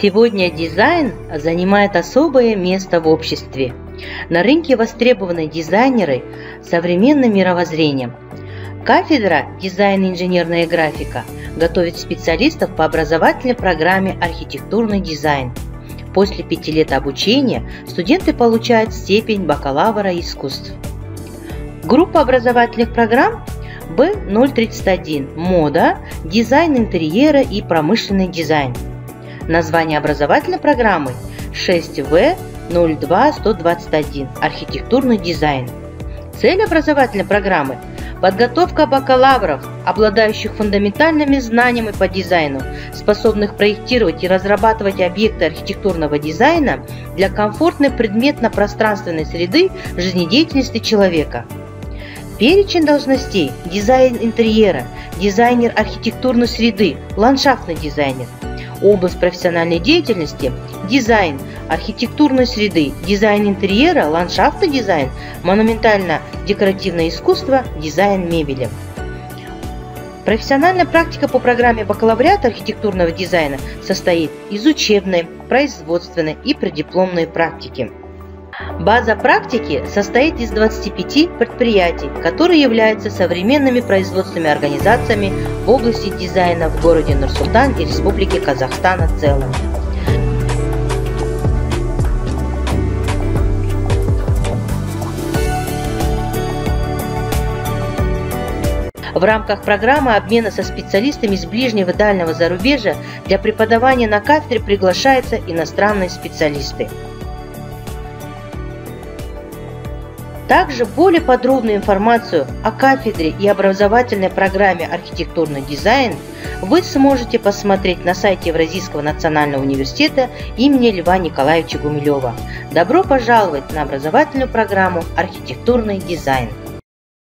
Сегодня дизайн занимает особое место в обществе. На рынке востребованы дизайнеры с современным мировоззрением. Кафедра «Дизайн инженерная графика» готовит специалистов по образовательной программе «Архитектурный дизайн». После пяти лет обучения студенты получают степень бакалавра искусств. Группа образовательных программ B031 «Мода», «Дизайн интерьера и промышленный дизайн». Название образовательной программы 6В02121 «Архитектурный дизайн». Цель образовательной программы – подготовка бакалавров, обладающих фундаментальными знаниями по дизайну, способных проектировать и разрабатывать объекты архитектурного дизайна для комфортной предметно-пространственной среды жизнедеятельности человека. Перечень должностей – дизайн интерьера, дизайнер архитектурной среды, ландшафтный дизайнер – Область профессиональной деятельности – дизайн архитектурной среды, дизайн интерьера, ландшафтный дизайн, монументально-декоративное искусство, дизайн мебели. Профессиональная практика по программе бакалавриата архитектурного дизайна состоит из учебной, производственной и преддипломной практики. База практики состоит из 25 предприятий, которые являются современными производственными организациями в области дизайна в городе Нур-Султан и Республике Казахстан в целом. В рамках программы обмена со специалистами из ближнего и дальнего зарубежья для преподавания на кафедре приглашаются иностранные специалисты. Также более подробную информацию о кафедре и образовательной программе «Архитектурный дизайн» вы сможете посмотреть на сайте Евразийского национального университета имени Льва Николаевича Гумилева. Добро пожаловать на образовательную программу «Архитектурный дизайн».